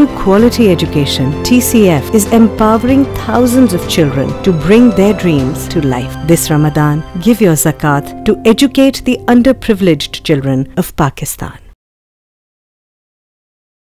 Through quality education, TCF is empowering thousands of children to bring their dreams to life. This Ramadan, give your zakat to educate the underprivileged children of Pakistan.